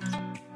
you